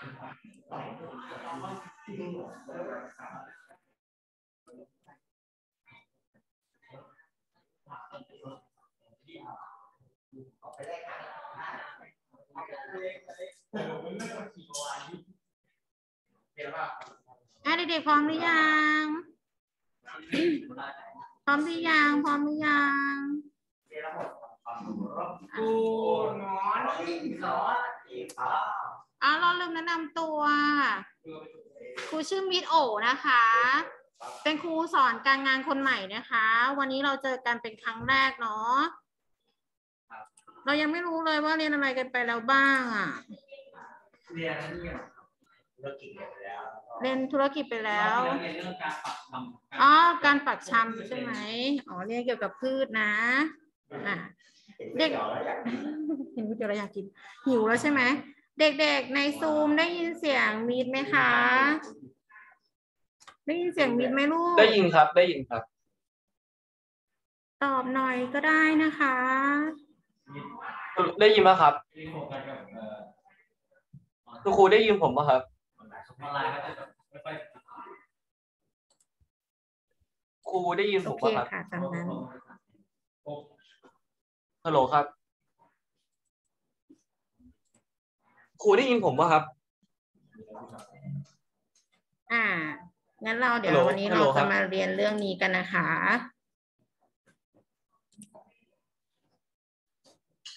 อะเด็กๆพร้อมหรือยัง พร้อมหรือยัง พร้อมหรือยังกูนอนนอนอีกครับ อ๋อเราลืมแนะนำตัว ครูชื่อมิดโอนะคะ เป็นครูสอนการงานคนใหม่นะคะ วันนี้เราเจอกันเป็นครั้งแรกเนาะเรายังไม่รู้เลยว่าเรียนอะไรกันไปแล้วบ้างอะ เรียนนี่ธุรกิจไปแล้วเรียนธุรกิจไปแล้ว เรียนเรื่องการปักทำอ๋อ การปักชำใช่ไหมอ๋อ เรียนเกี่ยวกับพืชนะ อะ เด็กเห็นก๋วยเตี๋ยวแล้วอยากกิน หิวแล้วใช่ไหม เด็กๆ ในซูมได้ยินเสียงมีดไหมคะ ได้ยินเสียงมีดไหมลูก ได้ยินครับ ได้ยินครับ ตอบหน่อยก็ได้นะคะ ได้ยินไหมครับที่โฟกัสกับเอ่อคุณครูได้ยินผมไหมครับออนไลน์ก็จะแบบไม่ค่อยครูได้ยินผโอมเคไหมครับค่ะตามนั้นฮัลโหลครับ ครูได้ยินผมไหมครับ อ่า งั้นเราเดี๋ยวฮัลโหลวันนี้ฮัลเราโหลครัจะบ มาเรียนเรื่องนี้กันนะคะ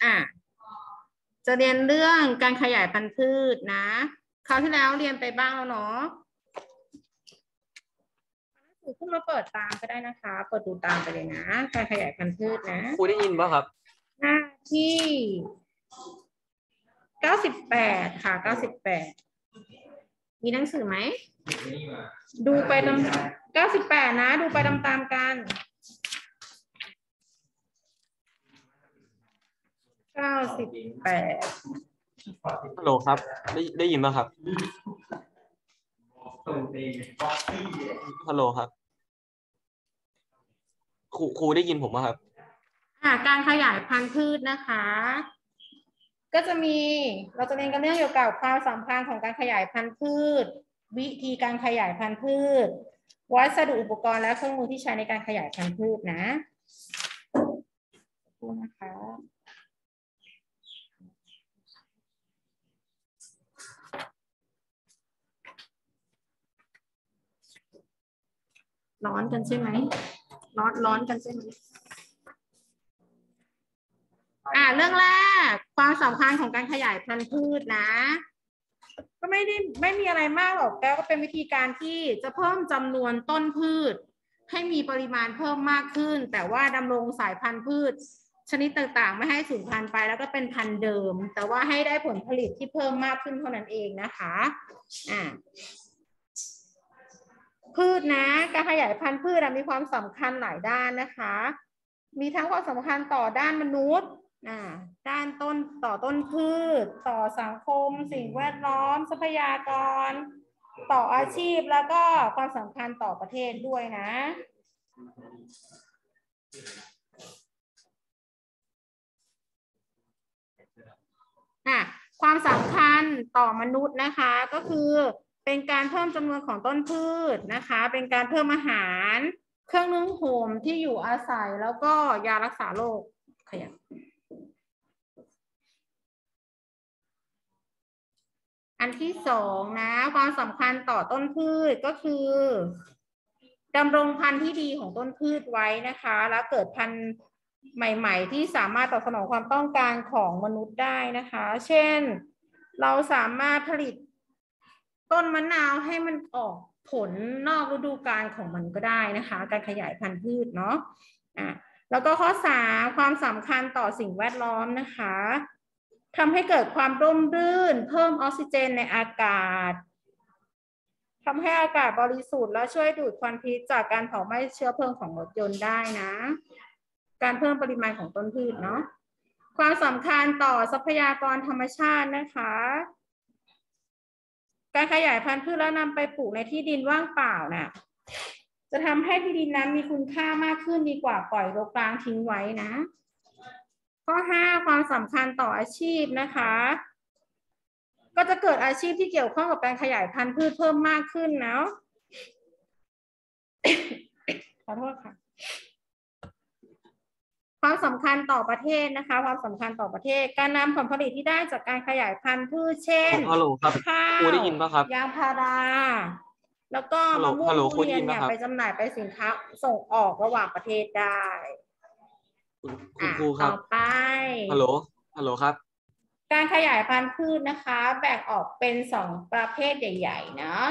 อะจะเรียนเรื่องการขยายพันธุ์พืชนะ คราวที่แล้วเรียนไปบ้างแล้วเนาะหนังสือขึ้นมาเปิดตามก็ได้นะคะ เปิดดูตามไปเลยนะ การขยายพันธุ์พืชนะ ครูได้ยินป่ะครับ หน้าที่ เก้าสิบแปดค่ะเก้าสิบแปดมีหนังสือไหมนี่มาดูไปตามเก้าสิบแปดนะ ดูไปตามๆกันเก้าสิบแปดฮัลโหลครับ ได้ได้ยินไหมครับตูนเองบ็อกซี่ฮัลโหลครับ ครูครูได้ยินผมไหมครับ อ่าการขยายพันธุ์พืชนะคะ ก็จะมีเราจะเรียนกันเรื่องเกี่ยวกับความสัมพันธ์ของการขยายพันธุ์พืช วิธีการขยายพันธุ์พืช วัสดุอุปกรณ์และเครื่องมือที่ใช้ในการขยายพันธุ์พืชนะดูนะคะร้อนกันใช่ไหมร้อนร้อนกันใช่ไหม อ่าเรื่องแรกความสำคัญของการขยายพันธุ์พืชนะ ก็ไม่ได้ไม่มีอะไรมากหรอกแต่ก็เป็นวิธีการที่จะเพิ่มจำนวนต้นพืช ให้มีปริมาณเพิ่มมากขึ้น แต่ว่าดำรงสายพันธุ์พืช ชนิดต่างๆ ไม่ให้สูญพันธุ์ไปแล้วก็เป็นพันธุ์เดิม แต่ว่าให้ได้ผลผลิตที่เพิ่มมากขึ้นเท่านั้นเองนะคะอ่าพืชนะ การขยายพันธุ์พืชอะมีความสำคัญหลายด้านนะคะ มีทั้งความสำคัญต่อด้านมนุษย์ อ่าด้านต้นต่อต้นพืช ต่อสังคม สิ่งแวดล้อม ทรัพยากร ต่ออาชีพแล้วก็ความสำคัญต่อประเทศด้วยนะอะความสำคัญต่อมนุษย์นะคะก็คือเป็นการเพิ่มจำนวนของต้นพืชนะคะ เป็นการเพิ่มอาหาร เครื่องนึ่งห่มที่อยู่อาศัยแล้วก็ยารักษาโรคขยับ อันที่สองนะ ความสำคัญต่อต้นพืชก็คือดำรงพันธุ์ที่ดีของต้นพืชไว้นะคะ แล้วเกิดพันธุ์ใหม่ ๆ ที่สามารถตอบสนองความต้องการของมนุษย์ได้นะคะ เช่น เราสามารถผลิตต้นมะนาวให้มันออกผลนอกฤดูกาลของมันก็ได้นะคะ การขยายพันธุ์พืชเนาะอะแล้วก็ข้อสามความสำคัญต่อสิ่งแวดล้อมนะคะ ทำให้เกิดความร่มรื่น เพิ่มออกซิเจนในอากาศทำให้อากาศบริสุทธิ์และช่วยดูดควันพิษจากการเผาไหม้เชื้อเพลิงของรถยนต์ได้นะ การเพิ่มปริมาณของต้นพืชเนาะความสำคัญต่อทรัพยากรธรรมชาตินะคะ การขยายพันธุ์พืชแล้วนำไปปลูกในที่ดินว่างเปล่าน่ะจะทำให้ที่ดินนั้นมีคุณค่ามากขึ้นดีกว่าปล่อยรกร้างทิ้งไว้นะ ข้อห้าความสำคัญต่ออาชีพนะคะ ก็จะจะเกิดอาชีพที่เกี่ยวข้องกับการขยายพันธุ์พืชเพิ่มมากขึ้นเนาะขอโทษค่ะความสำคัญต่อประเทศนะคะ ความสำคัญต่อประเทศ การนำผลผลิตที่ได้จากการขยายพันธุ์พืชเช่นฮัลโหลครับข้าครูได้ยินปะครับยางพารา แล้วก็ฮัลโหลมะม่วฮังลโหลทุเรียนครูได้ยินเนี่ยปะครับไปจำหน่ายไปสินค้าส่งออกระหว่างประเทศได้ คุณคุณอะครูครับ ต่อไป ฮัลโหล ฮัลโหลครับ การขยายพันธุ์พืชนะคะ แบ่งออกเป็นสองประเภทใหญ่ๆเนาะ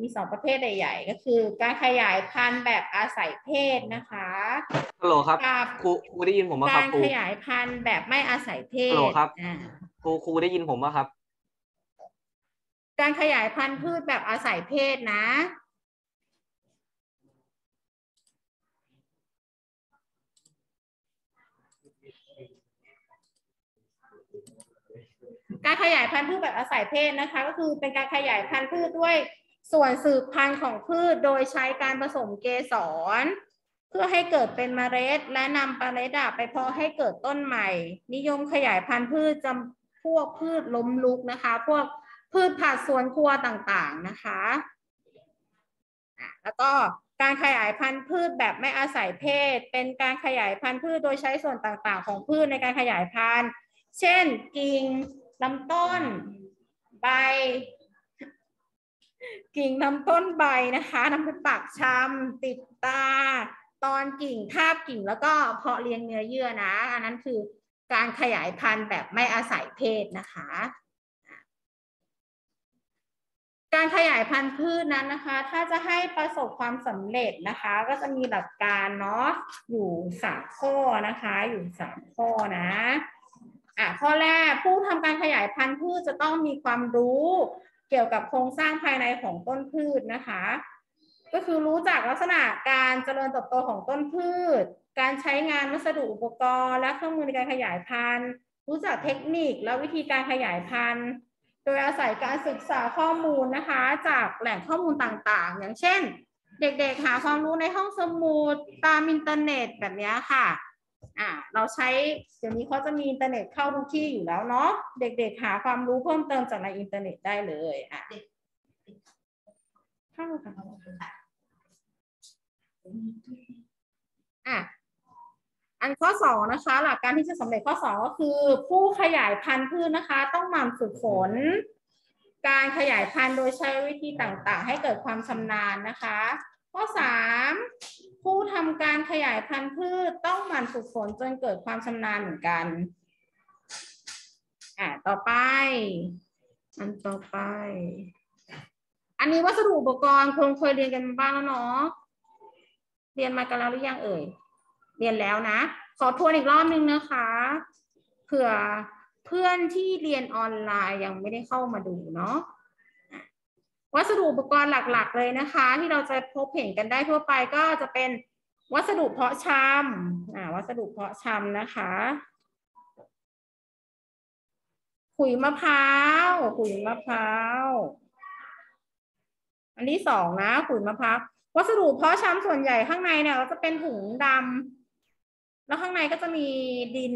มีสองประเภทใหญ่ๆก็คือ การขยายพันธุ์แบบอาศัยเพศนะคะ ฮัลโหลครับ กับครูครูได้ยินผมปะคการับรครู ขยายพันธุ์แบบไม่อาศัยเพศฮัลโหลครับ อ่า ครูครูได้ยินผมปะครับ การขยายพันธุ์พืชแบบอาศัยเพศนะ การขยายพันธุ์พืชแบบอาศัยเพศนะคะ ก็คือเป็นการขยายพันธุ์พืชด้วยส่วนสืบพันธุ์ของพืชโดยใช้การผสมเกสร เพื่อให้เกิดเป็นเมล็ด และนำเมล็ดไปเพาะให้เกิดต้นใหม่ นิยมขยายพันธุ์พืชจำพวกพืชล้มลุกนะคะ พวกพืชผักสวนครัวต่างๆนะคะอะแล้วก็การขยายพันธุ์พืชแบบไม่อาศัยเพศ เป็นการขยายพันธุ์พืชโดยใช้ส่วนต่างๆ ของพืชในการขยายพันธุ์ เช่นกิ่ง ลำต้น ใบ กิ่งลำต้นใบนะคะนำไปปักชำติดตา ตอนกิ่งทาบกิ่งแล้วก็เพาะเลี้ยงเนื้อเยื่อนะ อันนั้นคือการขยายพันธุ์แบบไม่อาศัยเพศนะคะ การขยายพันธุ์พืชนั้นนะคะ ถ้าจะให้ประสบความสำเร็จนะคะ ก็จะมีหลักการเนาะอยู่สามข้อนะคะ อยู่สามข้อนะ อะข้อแรกผู้ทำการขยายพันธุ์พืชจะต้องมีความรู้เกี่ยวกับโครงสร้างภายในของต้นพืชนะคะ ก็คือรู้จักลักษณะการเจริญเติบโตของต้นพืช การใช้งานวัสดุอุปกรณ์ และเครื่องมือในการขยายพันธุ์ รู้จักเทคนิคและวิธีการขยายพันธุ์ โดยอาศัยการศึกษาข้อมูลนะคะ จากแหล่งข้อมูลต่างๆ อย่างเช่น เด็กๆหาความรู้ในห้องสมุดตามอินเทอร์เน็ตแบบนี้ค่ะ อ่าเราใช้เดี๋ยวนี้เขาจะมีอินเทอร์เน็ตเข้าทุกที่อยู่แล้วเนาะเด็กๆหาความรู้เพิ่มเติมจากในอินเทอร์เน็ตได้เลยอะเข้าค่ะอะอันข้อสองนะคะหลักการที่จะสำเร็จข้อสองก็คือ ผู้ขยายพันธุ์พืชนะคะ ต้องหมั่นฝึกฝน การขยายพันธุ์โดยใช้วิธีต่างๆ ให้เกิดความชำนาญนะคะ ข้อสาม ผู้ทำการขยายพันธุ์พืชต้องหมั่นฝึกฝนจนเกิดความชำนาญเหมือนกันอ่าต่อไป อันต่อไป อันนี้วัสดุอุปกรณ์คงเคยเรียนกันบ้างแล้วเนาะเรียนมากันแล้วหรือยังเอ่ย เรียนแล้วนะ ขอทวนอีกรอบนึงนะคะเผื่อเพื่อนที่เรียนออนไลน์ยังไม่ได้เข้ามาดูเนาะ วัสดุอุปกรณ์หลักๆ เลยนะคะ ที่เราจะพบเห็นกันได้ทั่วไปก็จะเป็นวัสดุเพาะชำอ่าวัสดุเพาะชำนะคะขุยมะพร้าวขุยมะพร้าวอันที่สองนะขุยมะพร้าววัสดุเพาะชำส่วนใหญ่ข้างในเนี่ยก็จะเป็นถุงดำแล้วข้างในก็จะมีดิน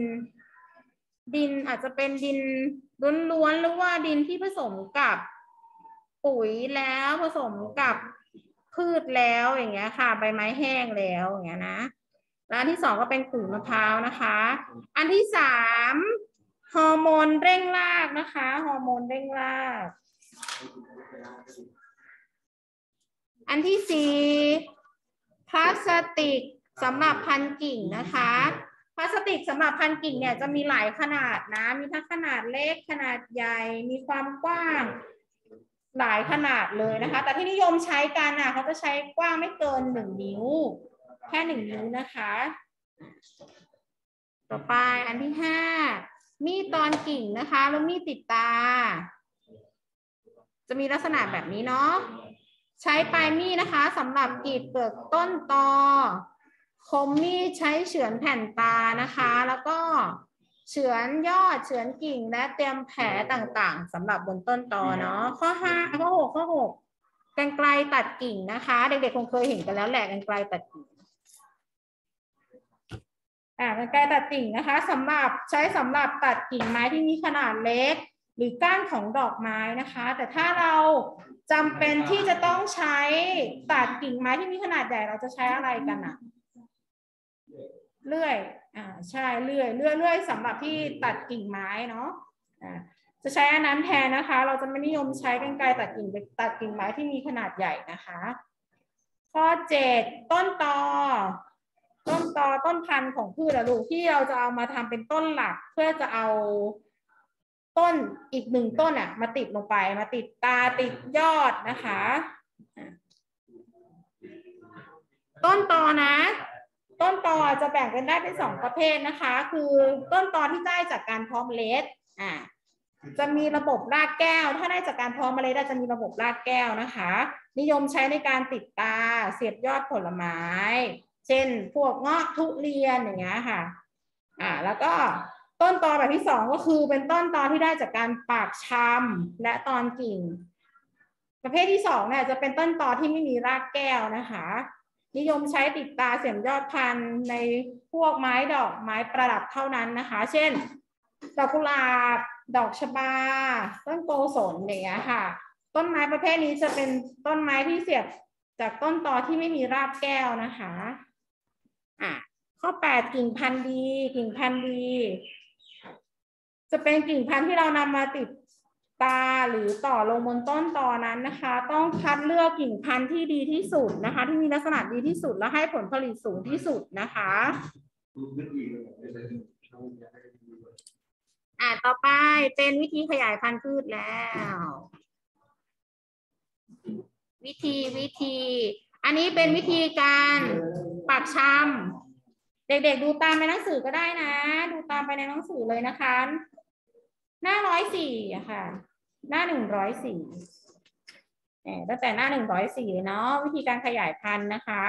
ดินอาจจะเป็นดินล้วนๆหรือว่าดินที่ผสมกับ ปุ๋ยแล้วผสมกับพืชแล้วอย่างเงี้ยค่ะ ใบไม้แห้งแล้วอย่างเงี้ยนะแล้วอันที่สองก็เป็นขุยมะพร้าวนะคะ อันที่สามฮอร์โมนเร่งรากนะคะฮอร์โมนเร่งราก อันที่สี่พลาสติกสำหรับพันกิ่งนะคะพลาสติกสำหรับพันกิ่งเนี่ยจะมีหลายขนาดนะ มีทั้งขนาดเล็กขนาดใหญ่มีความกว้าง หลายขนาดเลยนะคะ แต่ที่นิยมใช้กันอะเขาจะใช้กว้างไม่เกินหนึ่งนิ้ว แค่หนึ่งนิ้วนะคะ ต่อไปอันที่ห้ามีดตอนกิ่งนะคะ แล้วมีดติดตา จะมีลักษณะแบบนี้เนาะใช้ปลายมีดนะคะสำหรับกรีดเปลือกต้นตอคมมีดใช้เฉือนแผ่นตานะคะ แล้วก็ เฉือนยอดเฉือนกิ่งและเตรียมแผลต่างๆสำหรับบนต้นตอเนาะข้อห้าข้อหกข้อหกกรรไกรตัดกิ่งนะคะ เด็กๆคงเคยเห็นกันแล้วแหละกรรไกรตัดกิ่งอ่ากรรไกรตัดกิ่งนะคะสำหรับใช้สำหรับตัดกิ่งไม้ที่มีขนาดเล็ก หรือก้านของดอกไม้นะคะ แต่ถ้าเราจำเป็นที่จะต้องใช้ตัดกิ่งไม้ที่มีขนาดใหญ่เราจะใช้อะไรกันอะ เลื่อยอ่าใช่เลื่อยเลื่อยเลื่อยสำหรับที่ตัดกิ่งไม้เนาะอ่าจะใช้อันนั้นแทนนะคะ เราจะไม่นิยมใช้กรรไกรตัดกิ่งตัดกิ่งไม้ที่มีขนาดใหญ่นะคะ ข้อเจ็ดต้นตอ ต้นตอต้นพันธุ์ของพืชอะลูกที่เราจะเอามาทำเป็นต้นหลัก เพื่อจะเอาต้นอีกหนึ่งต้นอะมาติดลงไปมาติดตาติดยอดนะคะอะต้นตอนะ ต้นตอจะแบ่งเป็นได้เป็นสองประเภทนะคะ คือต้นตอที่ได้จากการเพาะเมล็ดอ่าจะมีระบบรากแก้ว ถ้าได้จากการเพาะเมล็ดจะมีระบบรากแก้วนะคะ นิยมใช้ในการติดตาเสียบยอดผลไม้ เช่น พวกเงาะทุเรียนอย่างเงี้ยค่ะอ่าแล้วก็ต้นตอแบบที่สองก็คือเป็นต้นตอที่ได้จากการปากชำและตอนกิ่ง ประเภทที่สองเนี่ยจะเป็นต้นตอที่ไม่มีรากแก้วนะคะ นิยมใช้ติดตาเสียมยอดพันธุ์ในพวกไม้ดอกไม้ประดับเท่านั้นนะคะ เช่น ดอกกุหลาบ ดอกชบา ต้นโกศลอย่างเงี้ยค่ะ ต้นไม้ประเภทนี้จะเป็นต้นไม้ที่เสียบจากต้นตอที่ไม่มีรากแก้วนะคะอะข้อแปดกิ่งพันธุ์ดี กิ่งพันธุ์ดี จะเป็นกิ่งพันธุ์ที่เรานำมาติด ตาหรือต่อลงบนต้นตอนั้นนะคะ ต้องคัดเลือกกิ่งพันธุ์ที่ดีที่สุดนะคะ ที่มีลักษณะดีที่สุดและให้ผลผลิตสูงที่สุดนะคะอ่าต่อไปเป็นวิธีขยายพันธุ์พืชแล้ว วิธีวิธี อันนี้เป็นวิธีการปักชำเด็กๆดูตามในหนังสือก็ได้นะ ดูตามไปในหนังสือเลยนะคะหน้าร้อยสี่ค่ะ หน้าหนึ่งร้อยสี่ตั้งแต่หน้าหนึ่งร้อยสี่เนาะวิธีการขยายพันธุ์นะคะ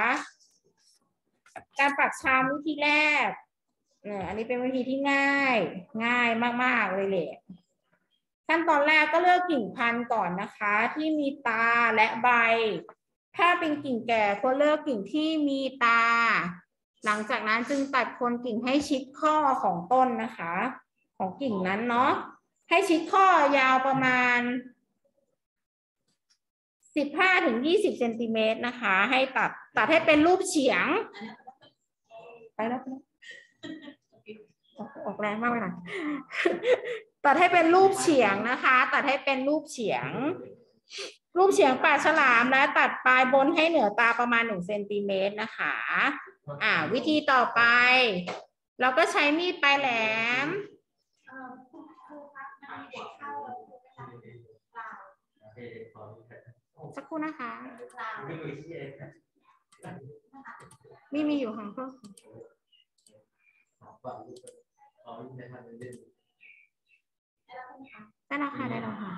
การปักชำวิธีแรกเอออันนี้เป็นวิธีที่ง่ายง่ายมาก ๆ เลยแหละขั้นตอนแรกก็เลือกกิ่งพันธุ์ก่อนนะคะ ที่มีตาและใบ ถ้าเป็นกิ่งแก่ก็เลือกกิ่งที่มีตา หลังจากนั้นจึงตัดโคนกิ่งให้ชิดข้อของต้นนะคะ ของกิ่งนั้นเนาะ ให้ชิดข้อยาวประมาณสิบห้าถึงยี่สิบเซนติเมตรนะคะ ให้ตัดตัดให้เป็นรูปเฉียง ไปแล้วออกออกแรงมากเลยนะตัดให้เป็นรูปเฉียงนะคะ ตัดให้เป็นรูปเฉียง รูปเฉียงปากฉลามและตัดปลายบนให้เหนือตาประมาณหนึ่งเซนติเมตรนะคะ อ่า วิธีต่อไป เราก็ใช้มีดปลายแหลม สักครู่นะคะมีมีอยู่ค่ะก็ได้แล้วค่ะได้แล้วค่ะ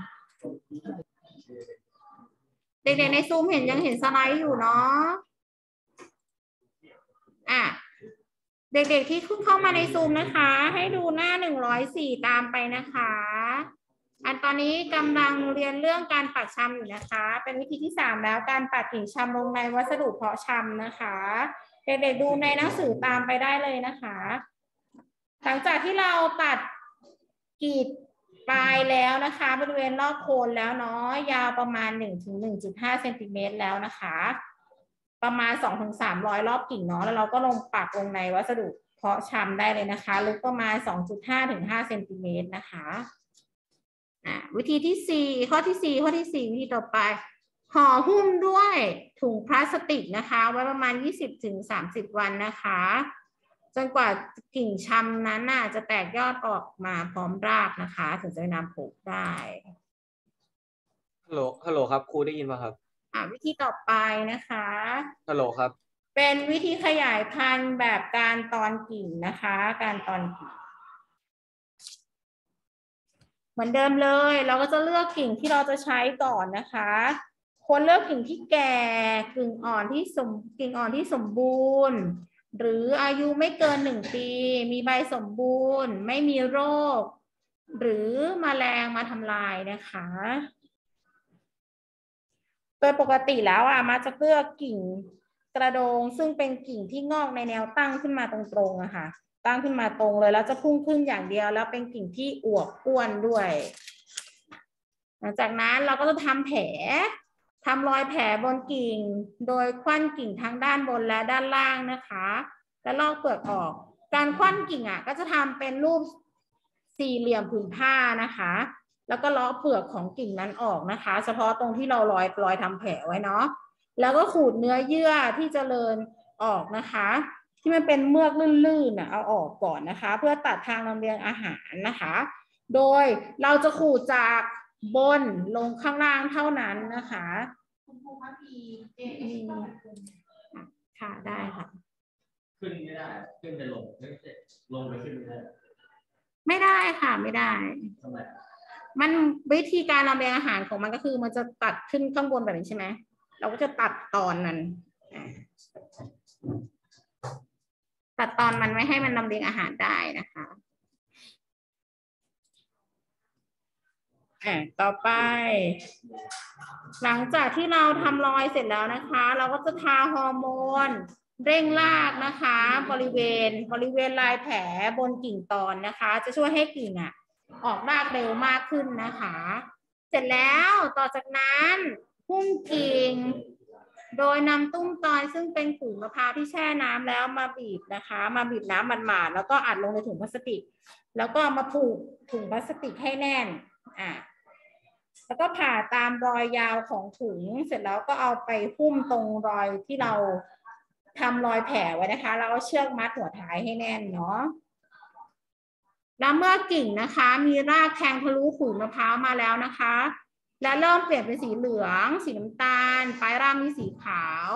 เด็กๆในซูมเห็นยังเห็นสไลด์อยู่เนาะอะเด็กๆที่เพิ่งเข้ามาในซูมนะคะ ให้ดูหน้าหนึ่งร้อยสี่ตามไปนะคะ อันตอนนี้กำลังเรียนเรื่องการปักชำอยู่นะคะ เป็นวิธีที่สามแล้วการปักกิ่งชำลงในวัสดุเพาะชำนะคะเด็กๆดูในหนังสือตามไปได้เลยนะคะ หลังจากที่เราตัดกีดปลายแล้วนะคะบริเวณรอบโคนแล้วเนาะยาวประมาณ1ถึง1.5เซนติเมตรแล้วนะคะ ประมาณ2ถึง300 รอบกิ่งเนาะแล้วเราก็ลงปักลงในวัสดุเพาะชำได้เลยนะคะลึกประมาณ 2.5ถึง5เซนติเมตรนะคะ วิธีที่4ข้อที่4ข้อที่4วิธีต่อไปห่อหุ้มด้วยถุงพลาสติกนะคะ ไว้ประมาณ 20ถึง30 วันนะคะ จนกว่ากิ่งชำนั้นน่ะจะแตกยอดออกมาพร้อมรากนะคะ ถึงจะนำปลูกได้ฮัลโหลฮัลโหลครับครูได้ยินป่ะครับอ่าวิธีต่อไปนะคะฮัลโหลครับ เป็นวิธีขยายพันธุ์แบบการตอนกิ่งนะคะ การตอนกิ่ง มือนเดิมเลย เราก็จะเลือกกิ่งที่เราจะใช้ก่อนนะคะควรเลือกกิ่งที่แก่กิ่งอ่อนที่สมกิ่งอ่อนที่สมบูรณ์ หรืออายุไม่เกินหนึ่งปี มีใบสมบูรณ์ ไม่มีโรค หรือมแมลงมาทำลายนะคะโดยปกติแล้วอะมาจะเลือกกิ่งกระโดงซึ่งเป็นกิ่งที่งอกในแนวตั้งขึ้นมาตรงๆอะค่ะ ตั้งขึ้นมาตรงเลยแล้วจะพุ่งขึ้นอย่างเดียว แล้วเป็นกิ่งที่อวบอ้วนด้วย หลังจากนั้นเราก็จะทำแผลทำรอยแผลบนกิ่ง โดยคว้านกิ่งทั้งด้านบนและด้านล่างนะคะ แล้วลอกเปลือกออก การคว้านกิ่งอะ ก็จะทำเป็นรูปสี่เหลี่ยมผืนผ้านะคะ แล้วก็ลาะเปลือกของกิ่งนั้นออกนะคะ เฉพาะตรงที่เรารอยรอยทำแผลไว้เนาะแล้วก็ขูดเนื้อเยื่อที่เจริญออกนะคะ ที่มันเป็นเมือกลื่นๆน่ะเอาออกก่อนนะคะ เพื่อตัดทางลำเลียงอาหารนะคะ โดยเราจะขูดจากบนลงข้างล่างเท่านั้นนะคะคุณครูคะพีเจอืมค่ะได้ค่ะ ขึ้นไม่ได้ ขึ้นจะลงไม่ใช่ลงไปขึ้นไม่ได้ไม่ได้ค่ะไม่ได้ทำไมมันวิธีการลำเลียงอาหารของมันก็คือมันจะตัดขึ้นข้างบนแบบนี้ใช่ไหมเราก็จะตัดตอนนั้นอ่า ตัดตอนมันไม่ให้มันลำเลียงอาหารได้นะคะอ่าต่อไป หลังจากที่เราทำรอยเสร็จแล้วนะคะ เราก็จะทาฮอร์โมน เร่งรากนะคะ บริเวณบริเวณลายแผลบนกิ่งตอนนะคะ จะช่วยให้กิ่งอะ ออกรากเร็วมากขึ้นนะคะ เสร็จแล้วต่อจากนั้นพุ่มกิ่ง โดยนำตุ้มตอนซึ่งเป็นขุยมะพร้าวที่แช่น้ำแล้วมาบีบนะคะ มาบีบน้ำมันหมาดๆแล้วก็อัดลงในถุงพลาสติก แล้วก็มาผูกถุงพลาสติกให้แน่นอะแล้วก็ผ่าตามรอยยาวของถุงเสร็จแล้วก็เอาไปหุ้มตรงรอยที่เราทำรอยแผลไว้นะคะแล้วก็เชือกมัดหัวท้ายให้แน่นเนาะแล้วเมื่อกิ่งนะคะ มีรากแทงทะลุขุยมะพร้าวมาแล้วนะคะ และเริ่มเปลี่ยนเป็นสีเหลือง สีน้ำตาล ปลายรากมีสีขาว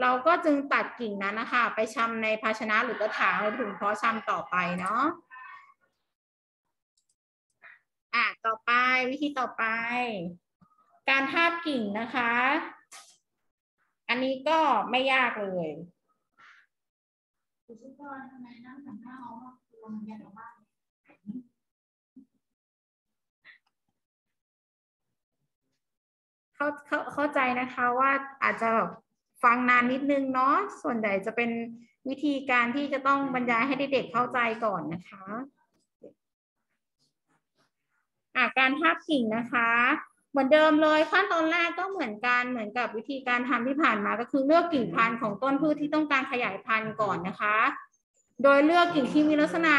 เราก็จึงตัดกิ่งนั้นนะคะ ไปชำในภาชนะหรือกระถางในถุงเพาะชำต่อไปเนาะอะต่อไปวิธีต่อไป การทาบกิ่งนะคะ อันนี้ก็ไม่ยากเลย คุณชุกรทำไมนั่งทำหน้า เข้าเข้าเข้าใจนะคะว่าอาจจะแบบฟังนานนิดนึงเนาะส่วนใหญ่จะเป็นวิธีการที่จะต้องบรรยายให้เด็กๆเข้าใจก่อนนะคะอะการทาบกิ่งนะคะ เหมือนเดิมเลยขั้นตอนแรกก็เหมือนกันเหมือนกับวิธีการทำที่ผ่านมา ก็คือเลือกกิ่งพันธุ์ของต้นพืชที่ต้องการขยายพันธุ์ก่อนนะคะ โดยเลือกกิ่งที่มีลักษณะ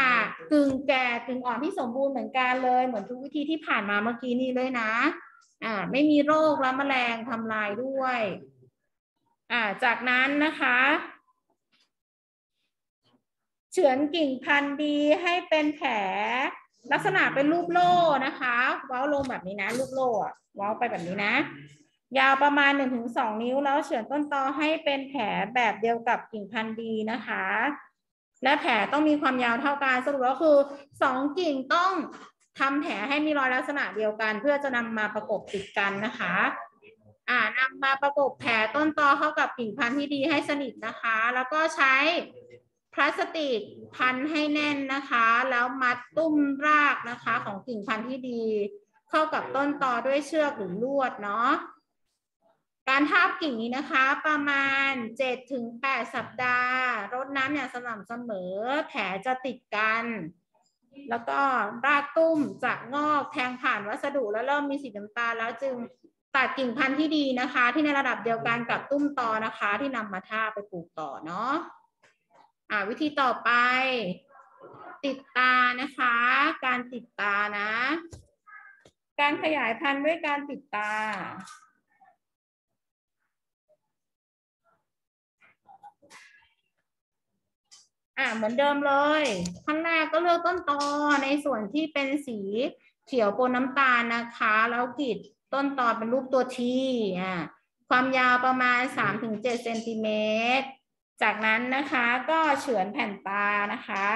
กึ่งแก่กึ่งอ่อนที่สมบูรณ์เหมือนกันเลย เหมือนทุกวิธีที่ผ่านมาเมื่อกี้นี้เลยนะ อ่าไม่มีโรคและแมลงทำลายด้วยอ่าจากนั้นนะคะเฉือนกิ่งพันธุ์ดีให้เป็นแผลลักษณะเป็นรูปโล่นะคะ เว้าลงแบบนี้นะ รูปโล่อะเว้าไปแบบนี้นะ ยาวประมาณ 1-2 นิ้วแล้วเฉือนต้นตอให้เป็นแผลแบบเดียวกับกิ่งพันธุ์ดีนะคะ และแผลต้องมีความยาวเท่ากันสรุปแล้วคือสองกิ่งต้อง ทำแผลให้มีรอยลักษณะเดียวกัน เพื่อจะนำมาประกบติดกันนะคะ อ่านำมาประกบแผลต้นตอเข้ากับกิ่งพันธุ์ที่ดีให้สนิทนะคะ แล้วก็ใช้พลาสติกพันให้แน่นนะคะ แล้วมัดตุ้มรากนะคะของกิ่งพันธุ์ที่ดี เข้ากับต้นตอด้วยเชือกหรือลวดเนาะการทาบกิ่งนี้นะคะ ประมาณ 7-8 สัปดาห์ รดน้ำอย่างสม่ำเสมอ แผลจะติดกัน แล้วก็รากตุ้มจะงอกแทงผ่านวัสดุแล้วเริ่มมีสีน้ำตาลแล้วจึงตัดกิ่งพันธุ์ที่ดีนะคะ ที่ในระดับเดียวกันกับตุ้มตอนะคะ ที่นำมาท่าไปปลูกต่อเนาะอ่าวิธีต่อไป ติดตานะคะ การติดตานะ การขยายพันธุ์ด้วยการติดตา อ่าเหมือนเดิมเลยขั้นแรกก็เลือกต้นตอในส่วนที่เป็นสีเขียวปนน้ำตาลนะคะ แล้วกรีดต้นตอเป็นรูปตัวทีอ่าความยาวประมาณ 3-7เซนติเมตร จากนั้นนะคะก็เฉือนแผ่นตานะคะ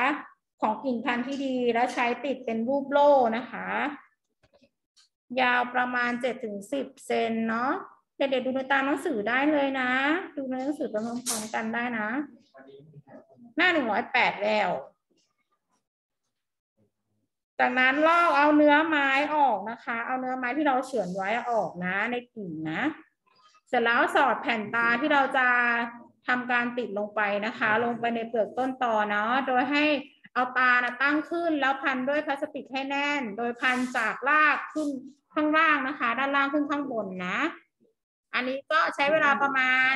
ของกิ่งพันธุ์ที่ดีแล้วใช้ติดเป็นรูปโล่นะคะ ยาวประมาณ 7-10 เซนเนาะเด็กๆดูในตามหนังสือได้เลยนะ ดูในหนังสือไปพร้อมๆกันได้นะ หน้าหนึ่งร้อยแปดแล้ว จากนั้นลอกเอาเนื้อไม้ออกนะคะ เอาเนื้อไม้ที่เราเฉือนไว้ออกนะ ในกิ่งนะ เสร็จแล้วสอดแผ่นตาที่เราจะทำการติดลงไปนะคะ ลงไปในเปลือกต้นตอเนาะ โดยให้เอาตานะตั้งขึ้นแล้วพันด้วยพลาสติกให้แน่น โดยพันจากลากขึ้นข้างล่างนะคะ ด้านล่างขึ้นข้างบนนะ อันนี้ก็ใช้เวลาประมาณ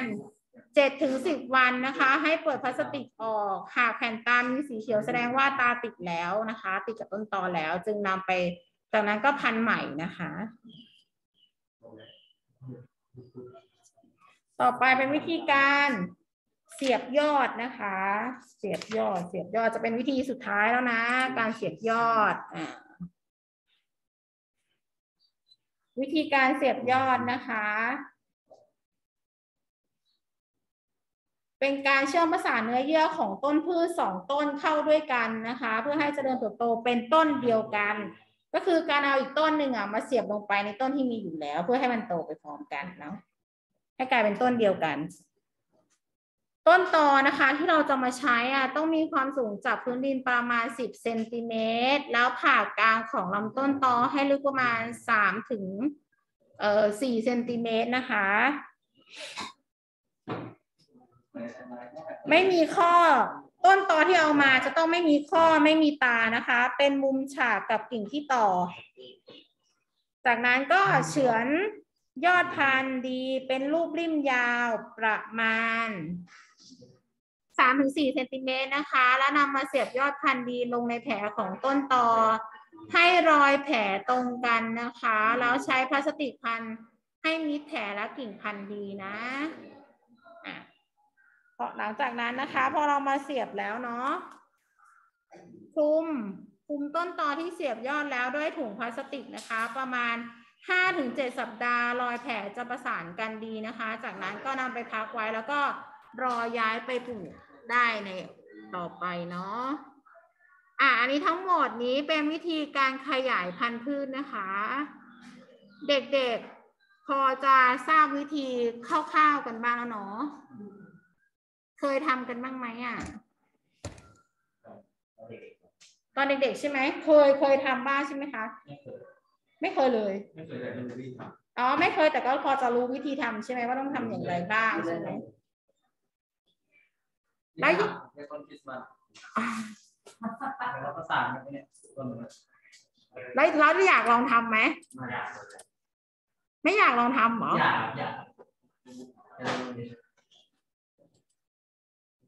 เจ็ดถึงสิบวันนะคะ ให้เปิดพลาสติกออกหากแผ่นตามีสีเขียวแสดงว่าตาติดแล้วนะคะ ติดกับต้นตอแล้ว จึงนำไปจากนั้นก็พันใหม่นะคะ ต่อไปเป็นวิธีการเสียบยอดนะคะ เสียบยอด เสียบยอดจะเป็นวิธีสุดท้ายแล้วนะ การเสียบยอดอ่าวิธีการเสียบยอดนะคะ เป็นการเชื่อมประสานเนื้อเยื่อของต้นพืชสองต้นเข้าด้วยกันนะคะ เพื่อให้เจริญเติบโตเป็นต้นเดียวกัน ก็คือการเอาอีกต้นหนึ่งอะมาเสียบลงไปในต้นที่มีอยู่แล้ว เพื่อให้มันโตไปพร้อมกันเนาะให้กลายเป็นต้นเดียวกัน ต้นตอนะคะที่เราจะมาใช้อะต้องมีความสูงจากพื้นดินประมาณ 10เซนติเมตรแล้วผ่ากลางของลำต้นตอให้ลึกประมาณ3ถึงเอ่อ4เซนติเมตรนะคะ ไม่มีข้อ ต้นตอที่เอามาจะต้องไม่มีข้อไม่มีตานะคะ เป็นมุมฉากกับกิ่งที่ต่อ จากนั้นก็เฉือนยอดพันธุ์ดีเป็นรูปริมยาวประมาณ3-4เซนติเมตรนะคะ แล้วนำมาเสียบยอดพันธุ์ดีลงในแผลของต้นตอ ให้รอยแผลตรงกันนะคะ แล้วใช้พลาสติกพันให้มิดแผลและกิ่งพันธุ์ดีนะอะ พอหลังจากนั้นนะคะ พอเรามาเสียบแล้วเนาะคลุมคลุมต้นตอที่เสียบยอดแล้วด้วยถุงพลาสติกนะคะ ประมาณ 5-7 สัปดาห์ รอยแผลจะประสานกันดีนะคะ จากนั้นก็นำไปพักไว้แล้วก็รอย้ายไปปลูกได้ในต่อไปเนาะอะอันนี้ทั้งหมดนี้เป็นวิธีการขยายพันธุ์พืชนะคะ เด็กๆพอจะทราบวิธีคร่าวๆกันบ้างแล้วเนาะ เคยทำกันบ้างไหมอะ ตอนเด็กๆใช่ไหม เคยเคยทำบ้างใช่ไหมคะ ไม่เคยเลย ไม่เคยได้ดูวิธีทอ๋อ ไม่เคยแต่ก็พอจะรู้วิธีทำใช่ไหมว่าต้องทำอย่างไรบ้างใช่ไหมำแล้วในต้นคริสต์มาสอ่าแล้วก็สานกันเนี่ยต้นมันแล้วแล้วอยากลองทำไหมมาอยากไม่อยากลองทำเหรอ อยากอยากอยา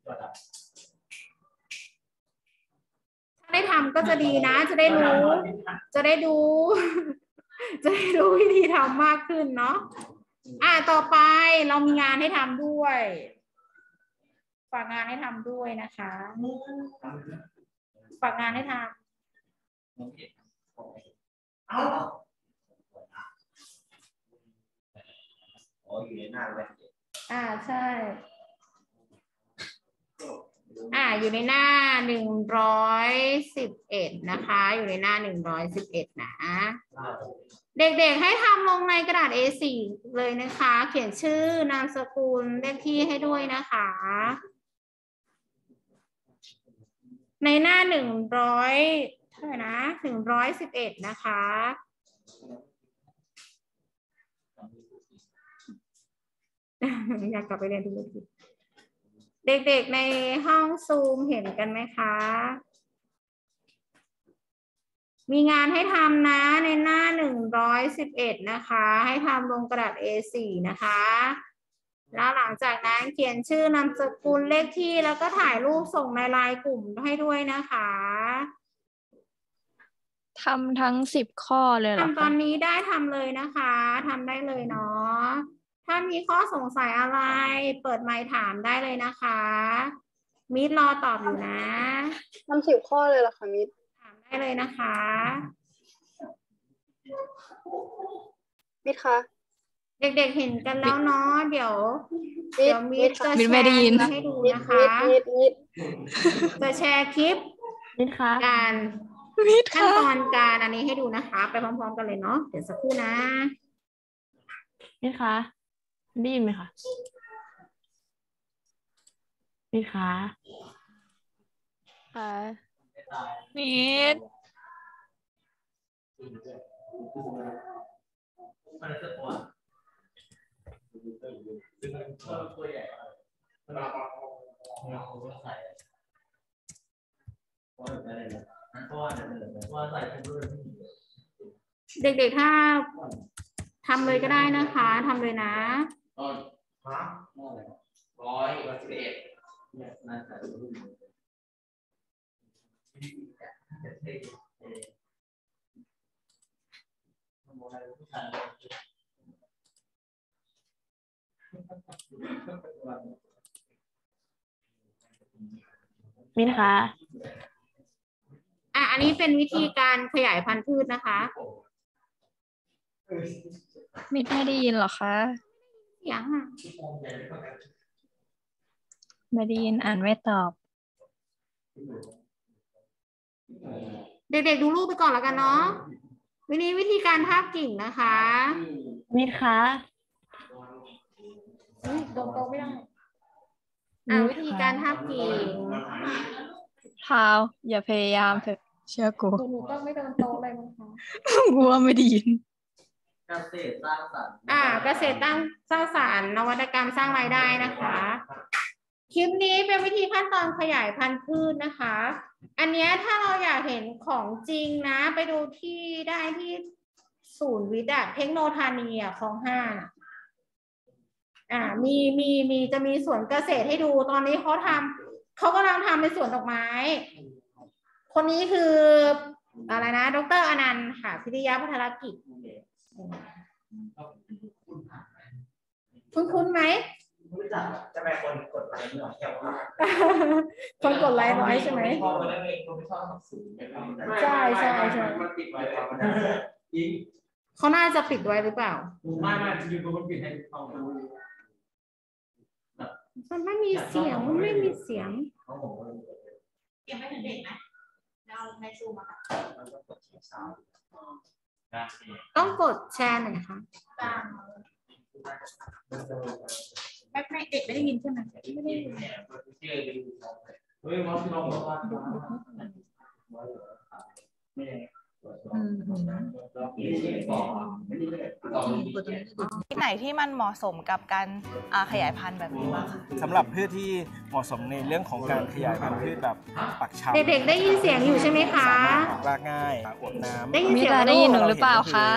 ก็ได้ถ้าได้ทำก็จะดีนะ จะได้รู้ จะได้ดู จะได้รู้วิธีทำมากขึ้นเนาะอ่าต่อไปเรามีงานให้ทำด้วย ฝากงานให้ทำด้วยนะคะ ฝากงานให้ทำเอาอ๋ออยู่ในหน้าเลยอ่าใช่ อ่าอยู่ในหน้าหนึ่งร้อยสิบเอ็ดนะคะ อยู่ในหน้าหนึ่งร้อยสิบเอ็ดนะ เด็กๆให้ทำลงในกระดาษ A4 เลยนะคะ เขียนชื่อนามสกุลเลขที่ให้ด้วยนะคะ ในหน้าหนึ่งร้อยเท่าไหร่นะหนึ่งร้อยสิบเอ็ดนะคะอยากกลับไปเรียนธุรกิจ เด็กๆในห้องซูมเห็นกันไหมคะ มีงานให้ทำนะในหน้าหนึ่งร้อยสิบเอ็ดนะคะ ให้ทำลงกระดาษ A4 นะคะ แล้วหลังจากนั้นเขียนชื่อนามสกุลเลขที่แล้วก็ถ่ายรูปส่งในไลน์กลุ่มให้ด้วยนะคะทำทั้งสิบข้อเลยเหรอทำตอคะนนี้ได้ทำเลยนะคะทำได้เลยเนาะ ถ้ามีข้อสงสัยอะไร เปิดไมค์ถามได้เลยนะคะ มิดรอตอบอยู่นะทำสิบข้อเลยเหรอคะมิตรถามได้เลยนะคะ มิตรคะ เด็กๆเห็นกันแล้วเนาะเดี๋ยว มิเดี๋ตยวรมิมิดตรจะคะแชมิตรไม่ได้ยิน ร์ให้ดูมิตรนะคะ มิตรมิตรจะแชร์คลิปมิตรคะการมิตรขั้นคะตอนการอันนี้ให้ดูนะคะ ไปพร้อมๆกันเลยเนาะเดี๋ยวสักครู่นะ มิตรคะ ได้ยินไหมคะมิตรคะค่ะมิตรมันจะตัวตัวใหญ่เราใส่เด็กๆ ถ้าทำเลยก็ได้นะคะทำเลยนะ ฮะร้อยสิบเอ็ดมินคะอะอันนี้เป็นวิธีการขยายพันธุ์พืชนะคะ มิดไม่ได้ยินเหรอคะเสี ยงอะไม่ได้ยินอ่านไม่ตอบ เด็กๆดูรูปไปก่อนแล้วกันเนาะวิธีวิธีการทาบกิ่งนะคะมินคะอุ๊ยโดนโตะไม่ได้อ่าวิธีการทาบกิ่งพาวอย่าพยายามเถอะเชื่อกูหนูก็ไม่โดนโตะเลยมั้งคะกูว่าไม่ได้ยิน เกษตรสร้างสรรค์อ่า เกษตรตั้งสร้างสรรค์นวัตกรรมสร้างรายได้นะคะ คลิปนี้เป็นวิธีขั้นตอนขยายพันธุ์พืชนะคะ อันเนี้ยถ้าเราอยากเห็นของจริงนะ ไปดูที่ได้ที่ศูนย์วิทย์อะเทคโนธานีอะคลองห้าน่ะอ่ามีมีมีจะมีสวนเกษตรให้ดูตอนนี้เขาทำเขากำลังทำเป็นสวนดอกไม้ คนนี้คืออะไรนะ ดรอนันต์ค่ะพิริยะพัฒนกิจ คุ้นคุ้นๆไหมรู้จักจะเป็นคนกดไลค์หน่อยแค่ว่าคนกดไลค์น้อยใช่ไหมชอบคนนั้นเองคนไม่ชอบหนังสือใช่ใช่ใช่มันปิดไว้แล้วมันยิงเขาน่าจะปิดไว้หรือเปล่าไม่ไม่ยูทูบมันปิดให้เขาดูมันไม่มีเสียง มันไม่มีเสียงเขาบอกว่าเตรียมไว้ถึงเด็กไหมเราในซูมอะค่ะ มันก็กดแชร์ซ้ำนะต้องกดแชร์หน่อยค่ะตามแป๊บไม่เด็กไม่ได้ยินใช่ไหมไม่ได้เฮ้ยมอสลองบอกว่าไม่ได้ ที่ไหนที่มันเหมาะสมกับการอ่าขยายพันธุ์แบบนี้บ้างคะสำหรับพืชที่เหมาะสมในเรื่องของการขยายพันธุ์พืชแบบปักชำเด็กๆได้ยินเสียงอยู่ใช่ไหมคะสามารถออกรากง่ายอวบน้ำได้ยินมิเสียงดาไหมได้ยินหนูลูกหรือเปล่าคะ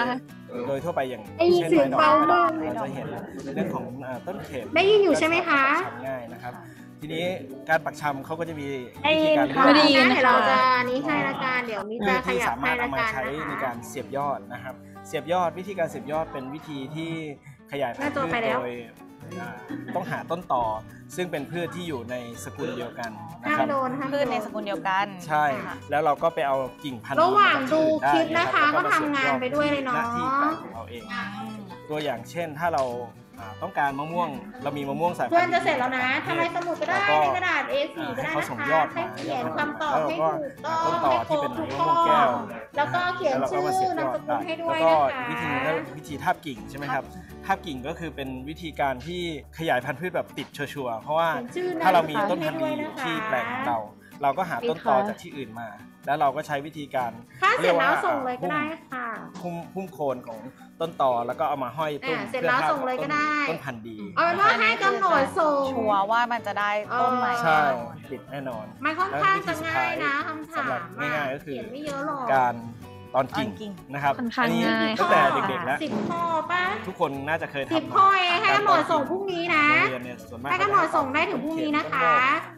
โดยทั่วไปอย่างได้ยินเสียงเบามากเราจะเห็นเรื่องของอ่าต้นเข็มได้ยินอยู่ใช่ไหมคะปักชำง่ายนะครับ ทีนี้การปักชำเขาก็จะมีได้วิธียินการค่ะไม่ได้ยินเดี๋ยวเราค่ะจะนี้ให้ละกันเดี๋ยวมีพืจะชขที่ยับสามารให้ถละเอามากันใช้นะในคะการเสียบยอดนะครับ เสียบยอดวิธีการเสียบยอดเป็นวิธีที่ขยายพันหน้าธุ์จอพืไปชแล้ว โดยอ่าต้องหาต้นต่อ ซึ่งเป็นพืชที่อยู่ในสกุลเดียวกันนะห้าคมรับ โดนห้ามพืชในโดสกุลเดียวกันใช่ ค่ะ แล้วเราก็ไปเอากิ่งพันธุ์ระหว่างมจกดูที่คลิอื่ปนนะคะได้ก็รับทำงานไปด้วยเลยเนาะ หน้าที่แปลงของเราเอง ตัวอย่างเช่นถ้าเรา อ่าต้องการมะม่วงเรามีมะม่วงสายพันธุ์เพื่อนจะเสร็จแล้วนะทำในสมุดก็ได้แล้วในกระดาษ A4 ก็ได้ให้เขานะส่งคะยอดให้มาเขียนคำตอบแล้วให้ก็ถูกต้องต้นต่อให้ครที่บเป็นทุกมะข้ม่วงแก้อวแล้วก็เขียนแล้วเราก็ชื่มาเสียอบยนามอสดกุลได้ให้ด้วยแล้วก็นะคะ วิธีหนึงก็วิธีทาบกิ่งใช่ไหมครับทาบกิ่งก็คือเป็นวิธีการที่ขยายพันธุ์พืชแบบติดชัวร์ๆเพราะว่าเขียนชื่อนถ้าเรามีสกุลต้นพันธุ์ให้ดีด้วยนะคะที่แปลงของเรา เราก็หาต้นตอจากที่อื่นมา แล้วเราก็ใช้วิธีการถ้าเสร็จแล้วรีกาส่งเลยก็ได้ค่ะหุ้มหุ้มโคนของต้นตอแล้วก็เอามาห้อยต้นอ่าเสร็จแล้วส่งเลยก็ได้ต้นพันธุ์ดีเอาเป็นว่าให้กำหนดส่งชัวร์ว่ามันจะได้ต้นใหม่ใช่ติดแน่นอนมันค่อนข้างจะง่ายนะคำถามสำหรับอะง่ายๆก็คือเขียนไม่เยอะหรอกการ ตอนกิ่งตอนกิ่ง นะครับค่อนข้างอันนี้ง่าย ตั้งแต่ค่ะเด็กๆแล้วสิบข้อป่ะทุกคนน่าจะเคยทำสิบมาข้อเองให้กำหนดส่งพรุ่งนี้นะโรงเรียนเนี่ยส่วนมากให้กำหนดส่งได้ถึงพรุ่งนี้นะคะ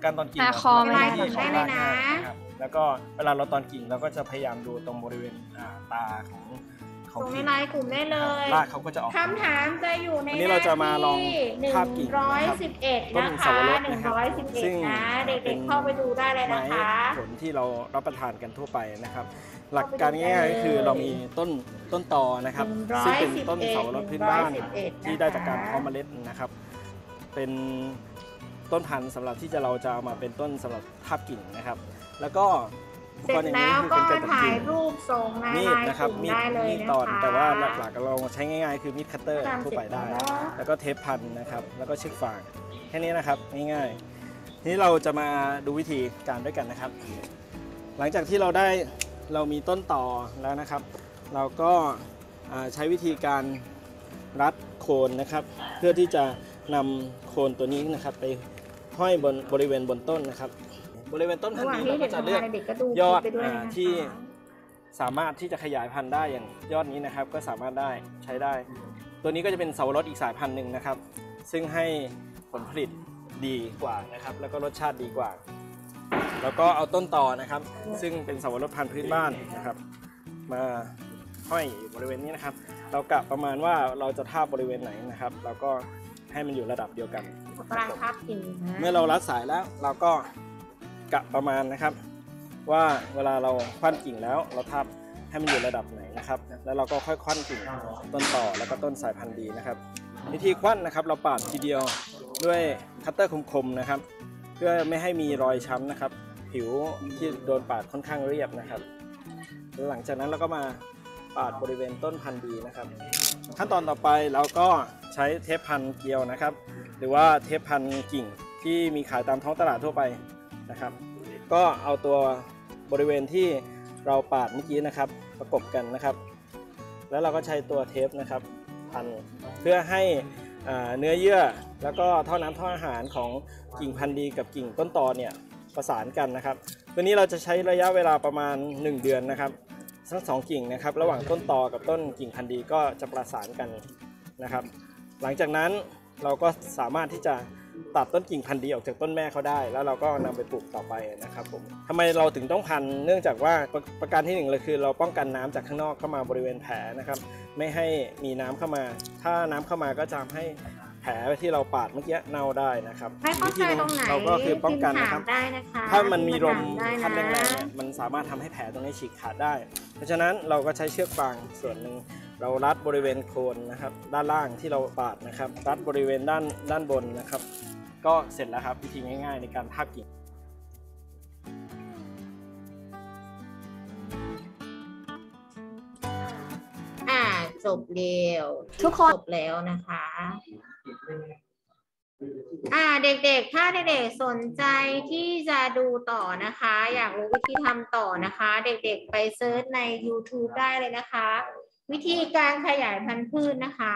การตอนกิ่งหาคอไม่ได้ ที่ได้เลยนะ ครับแล้วก็เวลาเราตอนกิ่งเราก็จะพยายามดูตรงบริเวณอ่าตาของของส่งในกิ่งไลน์กลุ่มได้เลยรากเขาก็จะออก คำถามจะอยู่ในวันนี้เราจะมาลองหนึ่งภาพกิ่งร้อยนะครับสิบเอ็ดต้นนะสาคะวรสหนึ่นะงครับร้อยสิบเอ็ซึ่ดงนะ เป็เด็นกๆเข้าไปดูได้เลยนะไม้คะ ผลที่เรารับประทานกันทั่วไปนะครับ หลักการง่ายๆก็คือเรามีต้นต้นตอนะครับ ซึ่งเป็นต้นเสาวรสพื้นบ้านที่ได้จากการเพาะเมล็ดนะครับ เป็นต้นพันธุ์สำหรับที่จะเราจะเอามาเป็นต้นสำหรับทาบกิ่งนะครับ แล้วก็อุปเสร็กจรณ์อย่างแล้นี้วคือก็เป็นการตัดถ่ายกิ่งรูปส่งในมีไลดน์นะครับกลุ่มมีดได้เลยมีดนะตอนคะแต่ว่าหลักๆเราใช้ง่ายๆ คือมีดคัตเตอร์ตามทั่วไปได้เสร็จแล้วแล้วก็เทปพันนะครับ แล้วก็เชือกฟางแค่นี้นะครับง่ายๆทีนี้เราจะมาดูวิธีการด้วยกันนะครับ หลังจากที่เราได้ เรามีต้นต่อแล้วนะครับ เราก็อ่าใช้วิธีการรัดโคนนะครับ เพื่อที่จะนำโคนตัวนี้นะครับไปห้อยบนบริเวณบนต้นนะครับ บริเวณต้นพัระนหว่างธุ์ดีที่เราเด็ก็กจะทำเลือกงานเด็กก็ดูยอดคลิปไปด้วยอ่านะคะที่สามารถที่จะขยายพันธุ์ได้อย่างยอดนี้นะครับ ก็สามารถได้ใช้ได้ ตัวนี้ก็จะเป็นเสาวรสอีกสายพันธุ์หนึ่งนะครับ ซึ่งให้ผลผลิตดีกว่านะครับ แล้วก็รสชาติดีกว่า แล้วก็เอาต้นต่อนะครับ ซึ่งเป็นเสาวรสพันธุ์พื้นบ้านนะครับ มาห้อยอยู่บริเวณนี้นะครับ เรากะประมาณว่าเราจะทาบบริเวณไหนนะครับ เราก็ให้มันอยู่ระดับเดียวกันกำลังทับกิ่งนะเมื่อเรารัดสายแล้วเราก็กะประมาณนะครับ ว่าเวลาเราคว้านกิ่งแล้วเราทับให้มันอยู่ระดับไหนนะครับ แล้วเราก็ค่อยคว้านกิ่งต้นต่อแล้วก็ต้นสายพันธุ์ดีนะครับวิธีคว้านนะครับ เราปาดทีเดียวด้วยคัตเตอร์คมๆนะครับเพื่อไม่ให้มีรอยช้ำนะครับ ผิวที่โดนปาดค่อนข้างเรียบนะครับ หลังจากนั้นเราก็มาปาดบริเวณต้นพันธุ์ดีนะครับ ขั้นตอนต่อไปเราก็ใช้เทปพันเกลียวนะครับ หรือว่าเทปพันกิ่งที่มีขายตามท้องตลาดทั่วไปนะครับ ก็เอาตัวบริเวณที่เราปาดเมื่อกี้นะครับ ประกบกันนะครับ แล้วเราก็ใช้ตัวเทปนะครับ พันเพื่อให้ เนื้อเยื่อ แล้วก็ท่อน้ำท่ออาหารของกิ่งพันธุ์ดีกับกิ่งต้นตอเนี่ยประสานกันนะครับ ตัวนี้เราจะใช้ระยะเวลาประมาณ 1 เดือนนะครับทั้งสองกิ่งนะครับ ระหว่างต้นตอกับต้นกิ่งพันธุ์ดีก็จะประสานกันนะครับ หลังจากนั้นเราก็สามารถที่จะ ตัดต้นกิ่งพันธุ์ดีออกจากต้นแม่เขาได้ แล้วเราก็นำไปปลูกต่อไปนะครับผมทำไมเราถึงต้องพันเนื่องจากว่าประประการที่หนึ่งเลยคือ เราป้องกันน้ำจากข้างนอกเข้ามาบริเวณแผลนะครับ ไม่ให้มีน้ำเข้ามา ถ้าน้ำเข้ามาก็จะทำให้แผลที่เราปาดเมื่อกี้เน่าได้นะครับไม่เข้าใจตรงไหนเราก็คือป้องกันนะครับพิมพ์ถามได้นะคะถ้ามันมีลมพิพัดพ์แรถางๆได้เนี่ยนะมันสามารถทำให้แผลตรงนี้ฉีกขาดได้ เพราะฉะนั้นเราก็ใช้เชือกฟางส่วนหนึ่งเรารัดบริเวณโคนนะครับ ด้านล่างที่เราปาดนะครับ รัดบริเวณด้านด้านบนนะครับ ก็เสร็จแล้วครับวิธีง่าย ๆ ในการทาบกิ่งอ่าจบเร็วทุกคนจบแล้วนะคะ อ่าเด็กๆ ถ้าเด็กๆ สนใจที่จะดูต่อนะคะ อยากรู้วิธีทำต่อนะคะ เด็กๆ ไปเซิร์ชใน YouTube ได้เลยนะคะ วิธีการขยายพันธุ์พืชนะคะ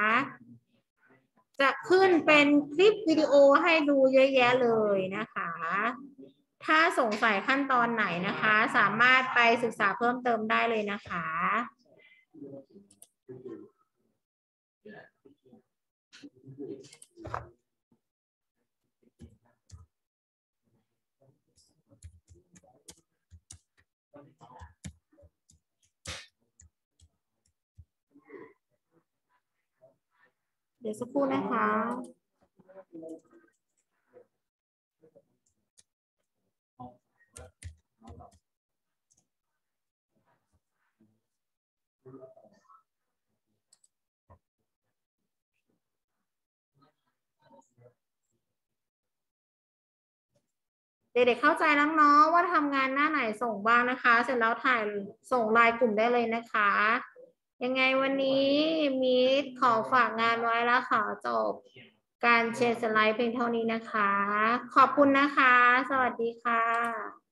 จะขึ้นเป็นคลิปวิดีโอให้ดูเยอะแยะเลยนะคะ ถ้าสงสัยขั้นตอนไหนนะคะ สามารถไปศึกษาเพิ่มเติมได้เลยนะคะเดี๋ยวสักครู่นะคะเด็กๆเข้าใจแล้วเนาะว่าทำงานหน้าไหนส่งบ้างนะคะ เสร็จแล้วถ่ายส่งไลน์กลุ่มได้เลยนะคะ ยังไงวันนี้มีขอฝากงานไว้แล้วขอจบการแชร์สไลด์เพียงเท่านี้นะคะ ขอบคุณนะคะ สวัสดีค่ะ